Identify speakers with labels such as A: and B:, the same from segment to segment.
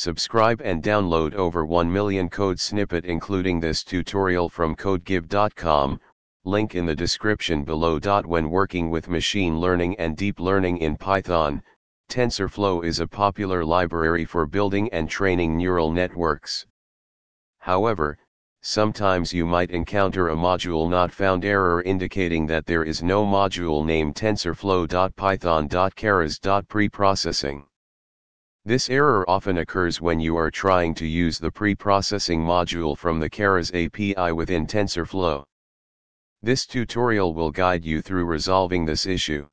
A: Subscribe and download over 1 million code snippet including this tutorial from codegive.com, link in the description below. When working with machine learning and deep learning in Python, TensorFlow is a popular library for building and training neural networks. However, sometimes you might encounter a module not found error indicating that there is no module named tensorflow.python.keras.preprocessing. This error often occurs when you are trying to use the pre-processing module from the Keras API within TensorFlow. This tutorial will guide you through resolving this issue.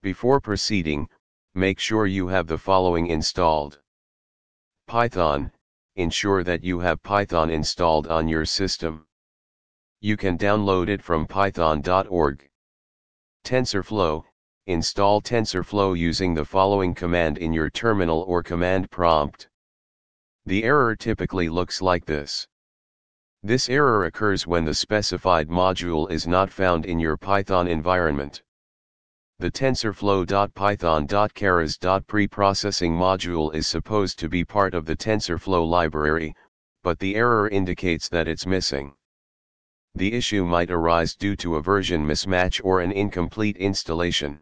A: Before proceeding, make sure you have the following installed. Python, ensure that you have Python installed on your system. You can download it from python.org. TensorFlow, Install TensorFlow using the following command in your terminal or command prompt. The error typically looks like this. This error occurs when the specified module is not found in your Python environment. The tensorflow.python.keras.preprocessing module is supposed to be part of the TensorFlow library, but the error indicates that it's missing. The issue might arise due to a version mismatch or an incomplete installation.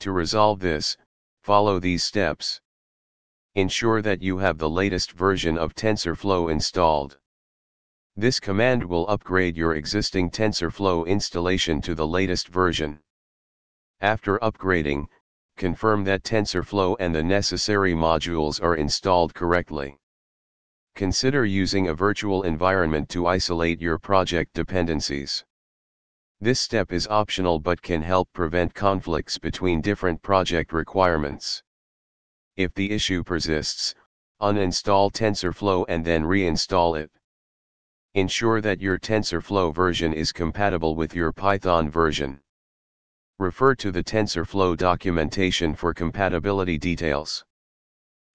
A: To resolve this, follow these steps. Ensure that you have the latest version of TensorFlow installed. This command will upgrade your existing TensorFlow installation to the latest version. After upgrading, confirm that TensorFlow and the necessary modules are installed correctly. Consider using a virtual environment to isolate your project dependencies. This step is optional but can help prevent conflicts between different project requirements. If the issue persists, uninstall TensorFlow and then reinstall it. Ensure that your TensorFlow version is compatible with your Python version. Refer to the TensorFlow documentation for compatibility details.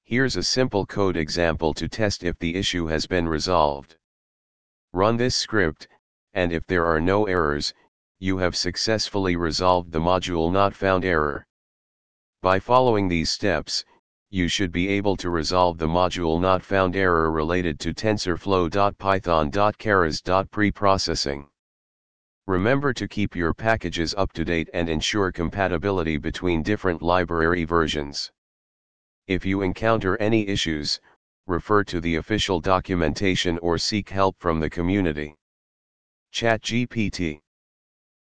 A: Here's a simple code example to test if the issue has been resolved. Run this script, and if there are no errors, you have successfully resolved the module not found error. By following these steps, you should be able to resolve the module not found error related to tensorflow.python.keras.preprocessing. Remember to keep your packages up to date and ensure compatibility between different library versions. If you encounter any issues, refer to the official documentation or seek help from the community. ChatGPT